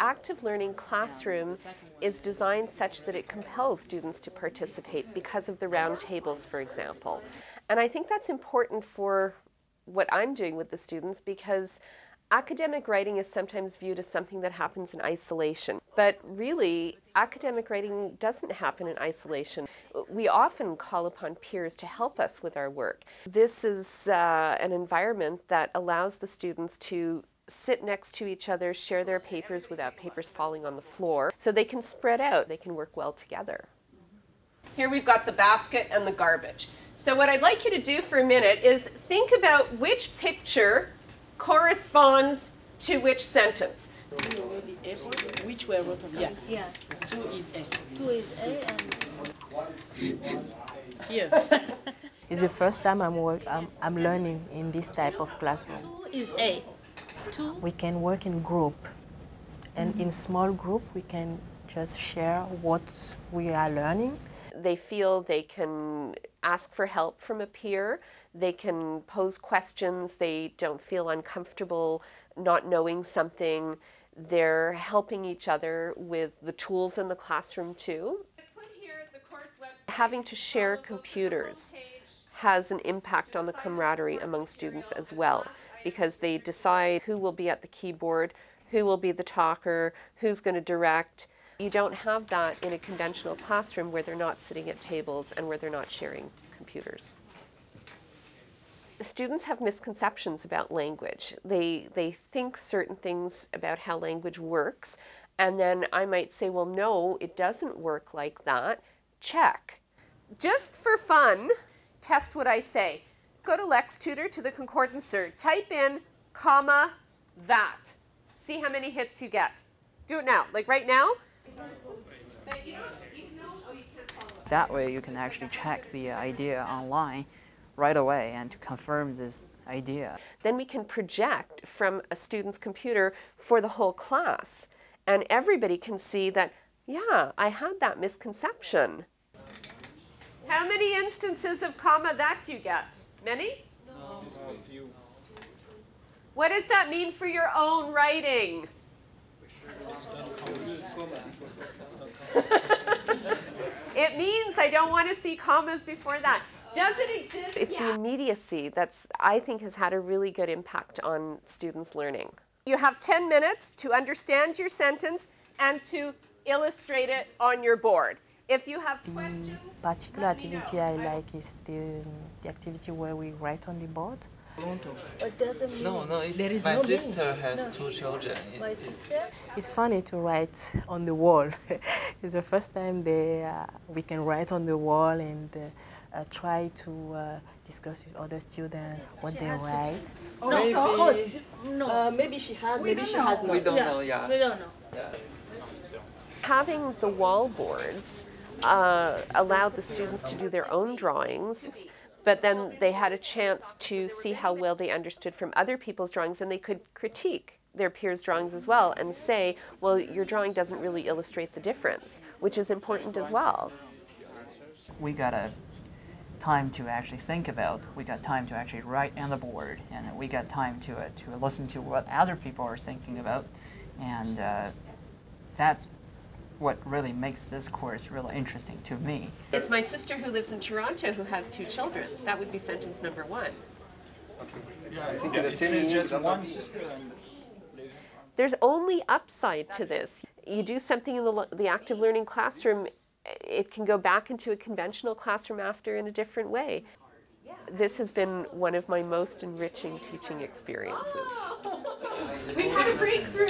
active learning classroom is designed such that it compels students to participate because of the round tables, for example. And I think that's important for what I'm doing with the students because academic writing is sometimes viewed as something that happens in isolation. But really, academic writing doesn't happen in isolation. We often call upon peers to help us with our work. This is uh, an environment that allows the students to sit next to each other, share their papers without papers falling on the floor, so they can spread out, they can work well together. Here we've got the basket and the garbage. So what I'd like you to do for a minute is think about which picture corresponds to which sentence. which were wrote on yeah. Yeah. Two is A. Two is A and Here. It's the first time I'm, work, I'm, I'm learning in this type of classroom. two is A. Two? We can work in group, and in mm-hmm. small group we can just share what we are learning. They feel they can ask for help from a peer, they can pose questions, they don't feel uncomfortable not knowing something. They're helping each other with the tools in the classroom too. Having to share computers has an impact on the camaraderie among students as well because they decide who will be at the keyboard, who will be the talker, who's going to direct. You don't have that in a conventional classroom where they're not sitting at tables and where they're not sharing computers. Students have misconceptions about language. They, they think certain things about how language works, and then I might say, well, no, it doesn't work like that. Check. Just for fun, test what I say. Go to LexTutor to the concordance search. Type in comma that. See how many hits you get. Do it now, like right now. That way you can actually check the idea online right away and to confirm this idea. Then we can project from a student's computer for the whole class. And everybody can see that, yeah, I had that misconception. How many instances of comma that do you get? Many? No. What does that mean for your own writing? it means I don't want to see commas before that. Does it exist? It's the immediacy that's, I think, has had a really good impact on students' learning. You have 10 minutes to understand your sentence and to illustrate it on your board. If you have The questions, particular activity I like is the, the activity where we write on the board. It doesn't mean No, no, it's, There is my no sister meaning. has No. two children. My it- sister. It's funny to write on the wall. it's the first time they, uh, we can write on the wall and uh, uh, try to uh, discuss with other students what they write. No, Maybe- oh, d- No. uh, maybe she has, maybe don't she know. has not. we don't yeah. know, yeah. We don't know. yeah. having the wall boards uh, allowed the students to do their own drawings, but then they had a chance to see how well they understood from other people's drawings and they could critique their peers' drawings as well and say, well, your drawing doesn't really illustrate the difference, which is important as well. We got a time to actually think about. We got time to actually write on the board, and we got time to uh, to listen to what other people are thinking about, and uh, that's what really makes this course really interesting to me. It's my sister who lives in Toronto who has two children. That would be sentence number one. Okay. Yeah, I think It says just one sister and There's only upside to this. You do something in the, the active learning classroom, it can go back into a conventional classroom after in a different way. This has been one of my most enriching teaching experiences. We've had a breakthrough!